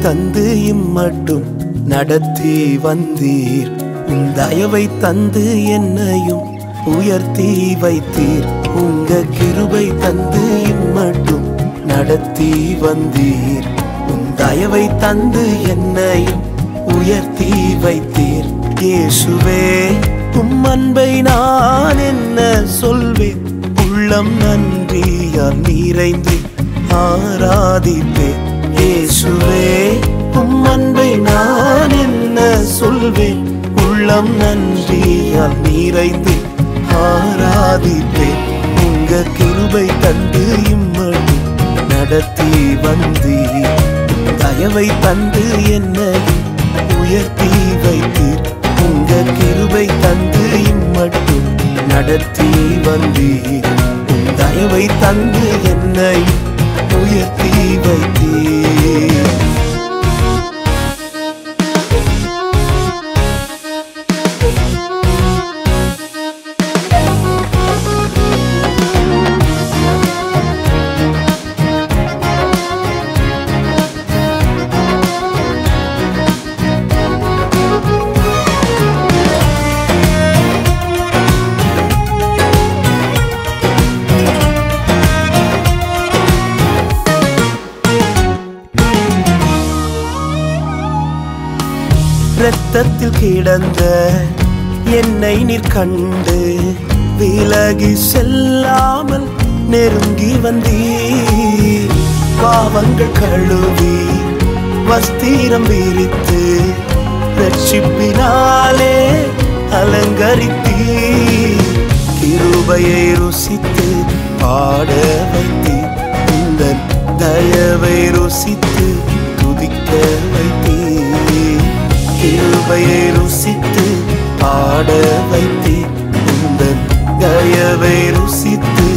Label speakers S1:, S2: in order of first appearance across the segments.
S1: தந்து இம்மட்டும் நடத்தி வந்தீர். உம் தயவை தந்து என்னையும் உயர்த்தி வைத்தீர். உங்க கிருபை தந்து இம்மட்டும் நடத்தி வந்தீர். உம் தயவை தந்து என்னையும் உயர்த்தி வைத்தீர். இயேசுவே உம் அன்பை நான் என்ன சொல்வேன்? உள்ளம் நன்றியால் நிறைந்து ஆராதித்தேன் இயேசுவே உம் அன்பை நான் என்ன சொல்வேன்? உள்ளம் நன்றியால் நிறைந்து ஆராதிப்பேன். உங்க கிருபை தந்து இம்மடி நடத்தி வந்தீர் தயவை தந்து என்னை உயர்த்தி வைத்தீர். உங்க கிருபை தந்து இம்மட்டும் நடத்தி வந்தீர். தயவை தந்து என்னை உயர்த்தி வைத்தீர் இரத்தத்தில் கிடந்த என்னை நீர் கண்டு விலகி செல்லாமல் நெருங்கி வந்தீர். பாவங்கள் கழுவி வஸ்திரம் விரித்து ரட்சிப்பினாலே அலங்கரித்தீர். கிருபையை ருசித்து பாட வைத்தீர். இந்த தயவை ருசித்து கிருபையை ருசித்து பாட வைத்தீர் உந்தன் தயவை ருசித்து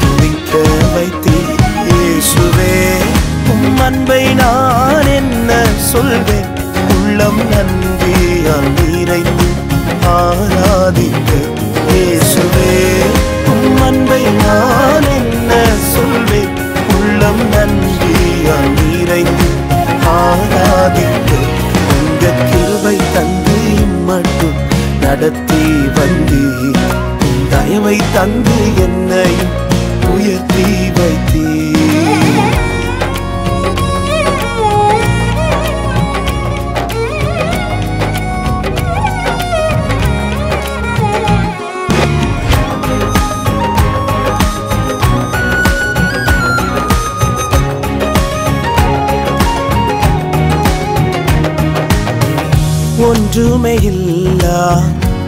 S1: துதிக்க வைத்தீர் இயேசுவே உம் அன்பை நான் என்ன சொல்வேன்? உள்ளம் நன்றியால் நிறைந்து ஆராதிக்க. இயேசுவே உம் அன்பை நான் தந்து என்னை உயர்த்தி வைத்தீர் ஒன்றுமே இல்லா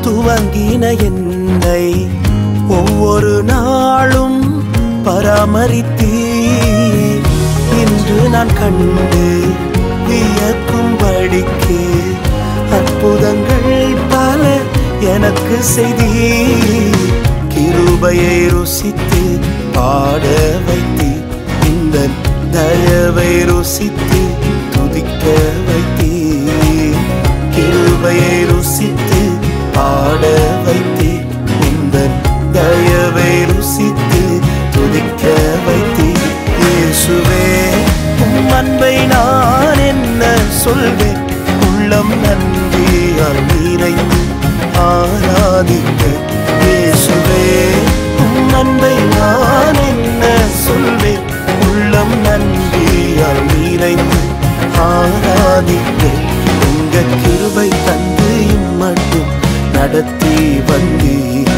S1: துவங்கின என்னை. ஒவ்வொரு நாளும் பராமரித்தீர் இன்று நான் கண்டு வியக்கும்படிக்கு அற்புதங்கள் பல எனக்கு செய்தி கிருபையை ருசித்து பாட வைத்து இந்த தயவை ருசித்து துதிக்க வைத்தீர். கிருபையை சொல்வேன். உள்ளம் நன்றியால் நிறைந்து ஆராதிக்க இயேசுவே உம் அன்பை நான் என்ன சொல்வேன்? உள்ளம் நன்றியால் நிறைந்து ஆராதிக்க உங்க கிருபை தந்து மட்டும் நடத்தி வந்தீர்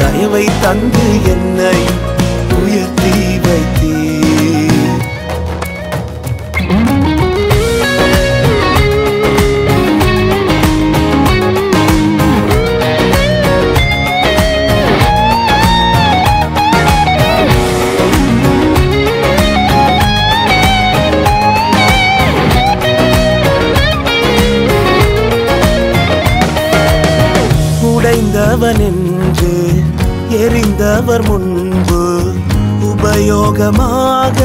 S1: தயவை தந்து என்னை உயர்த்த சொர்க்கமாக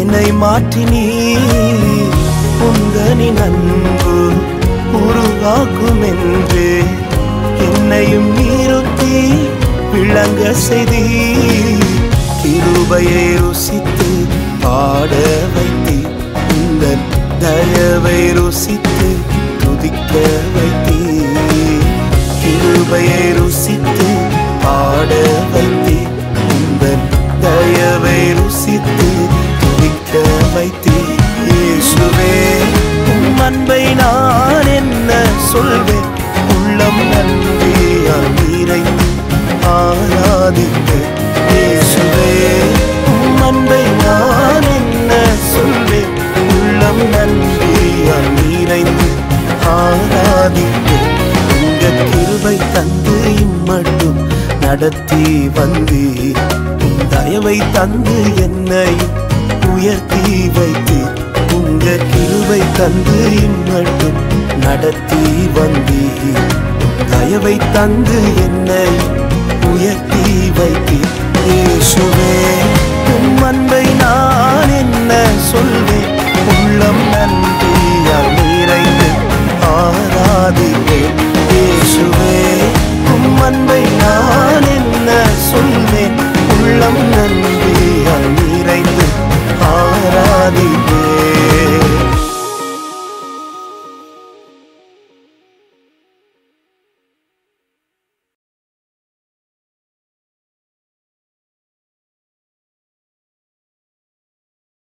S1: என்னை மாற்றினீ உந்தனின் அன்பு உருவாக்கும் என்று என்னையும் நீருத்தி விளங்க செய்தி கிருபையை ருசித்து பாட வைத்தி உங்கள் தயவை ருசித்து துதிக்க வைத்தீர். கிருபையை என்ன உள்ளம் நன்றியால் நீரை ஆராதிக்க இயேசுவே அன்பை நான் என்ன சொல்வேன் உள்ளம் நன்றியால் நிறைந்து ஆராதிக்க உங்கள் கிருபை தந்து இம்மட்டும் நடத்தி வந்தீர். தயவை தந்து என்னை உயர்த்தி வைத்து உங்கள் தயவை தந்து இன்னும் நடத்தி வந்தீர். தயவை தந்து என்னை உயர்த்தி வைத்தீர். இயேசுவே உம் அன்பை நான் என்ன சொல்வேன்?